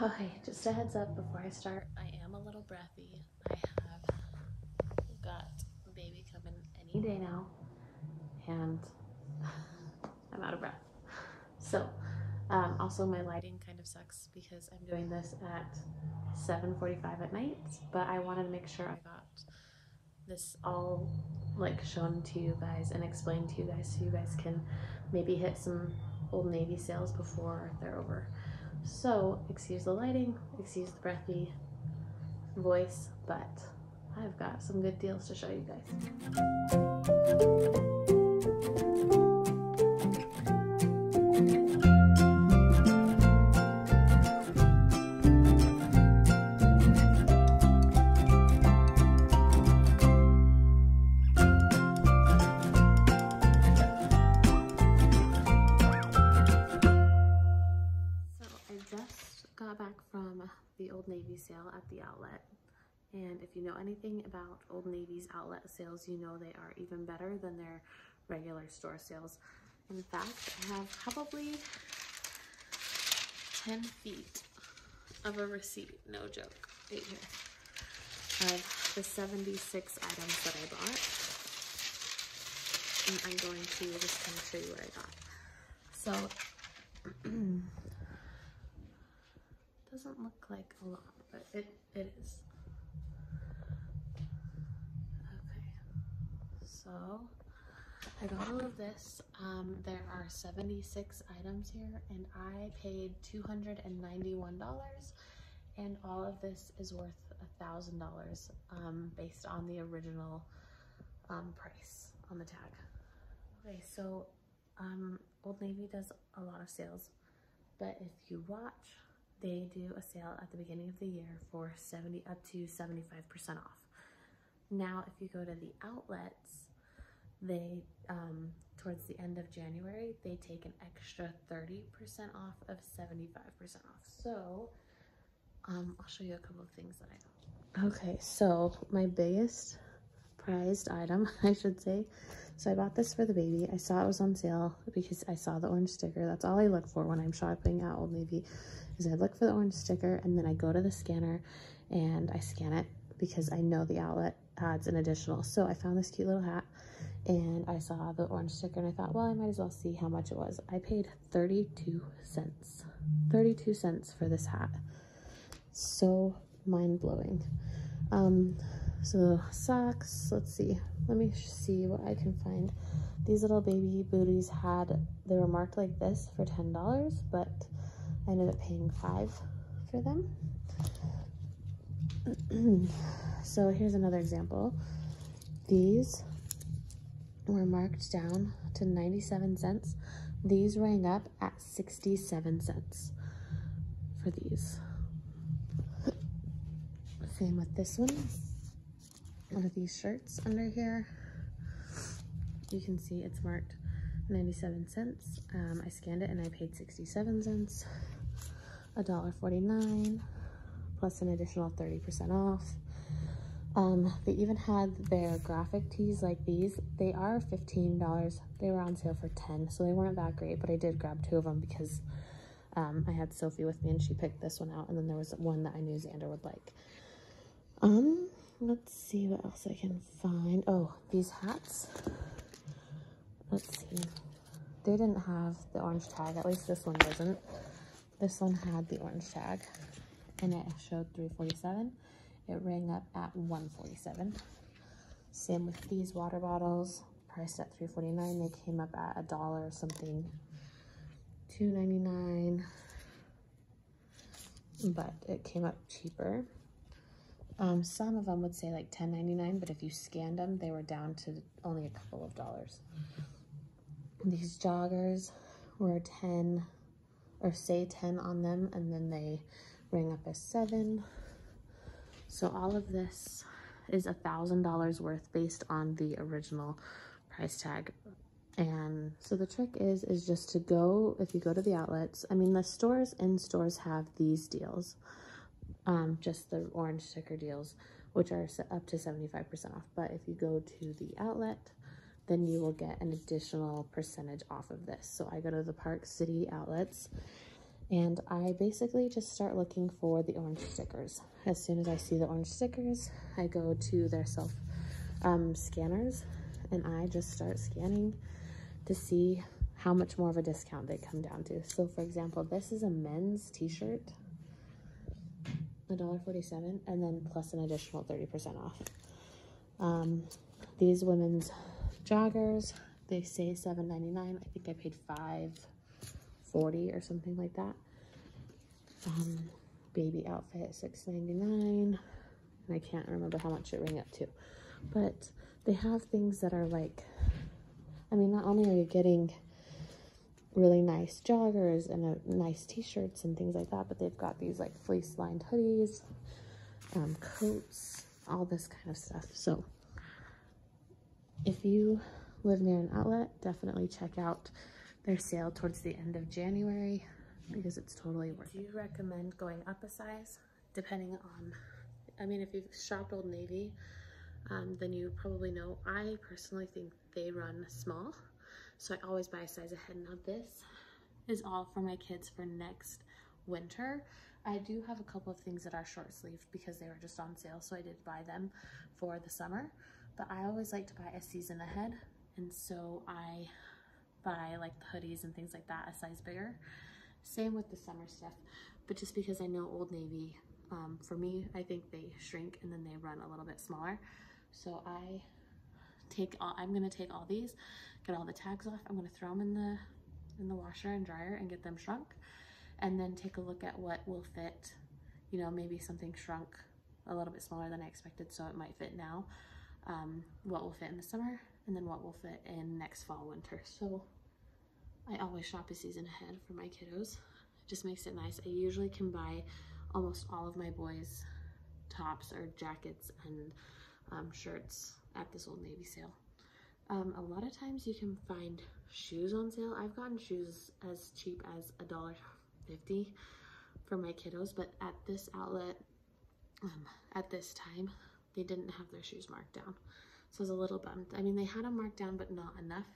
Okay, just a heads up before I start. I am a little breathy. I have got a baby coming any day now, and I'm out of breath. So, um, also my lighting kind of sucks because I'm doing this at 7:45 at night, but I wanted to make sure I got this all like shown to you guys and explained to you guys so you guys can maybe hit some Old Navy sales before they're over. So, excuse the lighting, excuse the breathy voice, but I've got some good deals to show you guys. At the outlet. And if you know anything about Old Navy's outlet sales, you know they are even better than their regular store sales. In fact, I have probably 10 feet of a receipt, no joke, right here, of the 76 items that I bought. And I'm going to just kind of show you what I got. So, doesn't look like a lot but it, it is. Okay, so I got all of this. Um, there are 76 items here and I paid $291 and all of this is worth a $1,000 um, based on the original um, price on the tag. Okay, so um, Old Navy does a lot of sales, but if you watch they do a sale at the beginning of the year for 70 up to 75% off. Now, if you go to the outlets, they, um, towards the end of January, they take an extra 30% off of 75% off. So, um, I'll show you a couple of things that I got. Okay, so my biggest prized item, I should say. So I bought this for the baby. I saw it was on sale because I saw the orange sticker. That's all I look for when I'm shopping at Old Navy is I look for the orange sticker and then I go to the scanner and I scan it because I know the outlet adds an additional. So I found this cute little hat and I saw the orange sticker and I thought, well, I might as well see how much it was. I paid 32 cents, 32 cents for this hat. So mind blowing. Um, so socks, let's see, let me see what I can find. These little baby booties had, they were marked like this for $10, but I ended up paying five for them. so here's another example. These were marked down to 97 cents. These rang up at 67 cents for these. Same with this one. One of these shirts under here. You can see it's marked 97 cents. Um, I scanned it and I paid 67 cents. $1.49 plus an additional 30% off. Um, they even had their graphic tees like these. They are $15. They were on sale for 10 so they weren't that great, but I did grab two of them because um, I had Sophie with me and she picked this one out and then there was one that I knew Xander would like. Um, let's see what else I can find. Oh, these hats. Let's see. They didn't have the orange tag, at least this one doesn't. This one had the orange tag and it showed 347. It rang up at 147. Same with these water bottles, priced at 349. They came up at a dollar or something, 2.99, but it came up cheaper. Um, some of them would say like 10.99, but if you scanned them, they were down to only a couple of dollars. These joggers were 10 or say 10 on them and then they ring up as seven. So all of this is a thousand dollars worth based on the original price tag. And so the trick is, is just to go, if you go to the outlets, I mean, the stores in stores have these deals, um, just the orange sticker deals, which are up to 75% off. But if you go to the outlet, then you will get an additional percentage off of this. So I go to the Park City outlets And I basically just start looking for the orange stickers. As soon as I see the orange stickers, I go to their self um, scanners and I just start scanning to see how much more of a discount they come down to. So for example, this is a men's t-shirt, $1.47, and then plus an additional 30% off. Um, these women's joggers, they say $7.99. I think I paid $5.40 or something like that. Um, baby outfit, $6.99. And I can't remember how much it rang up to. But they have things that are like, I mean, not only are you getting really nice joggers and a nice t-shirts and things like that, but they've got these like fleece lined hoodies, um, coats, all this kind of stuff. So if you live near an outlet, definitely check out their sale towards the end of January because it's totally worth it. Do you recommend going up a size depending on, I mean, if you've shopped Old Navy, um, then you probably know I personally think they run small. So I always buy a size ahead. Now this is all for my kids for next winter. I do have a couple of things that are short sleeve because they were just on sale. So I did buy them for the summer, but I always like to buy a season ahead. And so I buy like the hoodies and things like that a size bigger. Same with the summer stuff, but just because I know Old Navy, um, for me, I think they shrink and then they run a little bit smaller. So I take all, I'm gonna take all these, get all the tags off. I'm gonna throw them in the, in the washer and dryer and get them shrunk. And then take a look at what will fit, you know, maybe something shrunk a little bit smaller than I expected, so it might fit now. Um, what will fit in the summer, and then what will fit in next fall, winter. So I always shop a season ahead for my kiddos. It just makes it nice. I usually can buy almost all of my boys' tops or jackets and um, shirts at this Old Navy sale. Um, a lot of times you can find shoes on sale. I've gotten shoes as cheap as a dollar fifty for my kiddos, but at this outlet, um, at this time, they didn't have their shoes marked down. So I was a little bummed. I mean, they had them marked down, but not enough.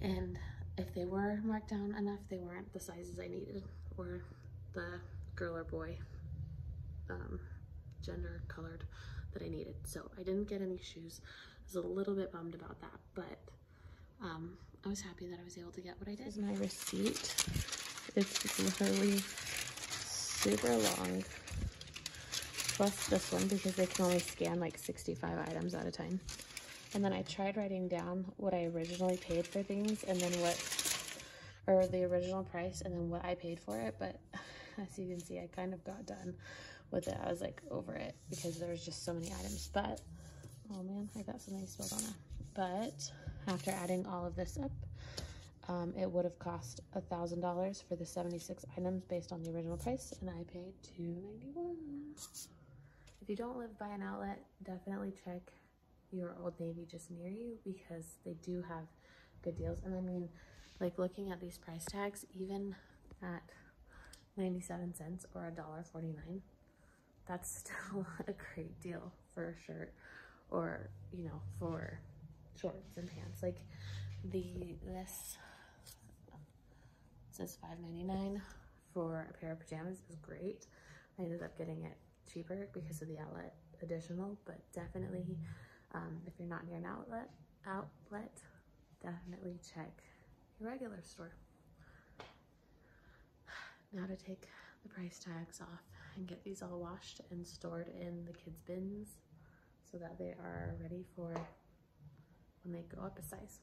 And if they were marked down enough, they weren't the sizes I needed or the girl or boy um, gender colored that I needed. So I didn't get any shoes. I was a little bit bummed about that, but um, I was happy that I was able to get what I did. This is my receipt. It's literally super long. Plus this one because they can only scan like 65 items at a time. And then I tried writing down what I originally paid for things and then what, or the original price and then what I paid for it. But as you can see, I kind of got done with it. I was like over it because there was just so many items. But, oh man, I got something spilled on it. But after adding all of this up, um, it would have cost a thousand dollars for the 76 items based on the original price, and I paid $291. If you don't live by an outlet, definitely check your Old Navy just near you because they do have good deals. And I mean, like looking at these price tags, even at 97 cents or a dollar 49 that's still a great deal for a shirt or, you know, for shorts and pants. Like the, this says $5.99 for a pair of pajamas is great. I ended up getting it cheaper because of the outlet additional, but definitely um, if you're not near an outlet, outlet, definitely check your regular store. Now to take the price tags off and get these all washed and stored in the kids' bins so that they are ready for when they go up a size.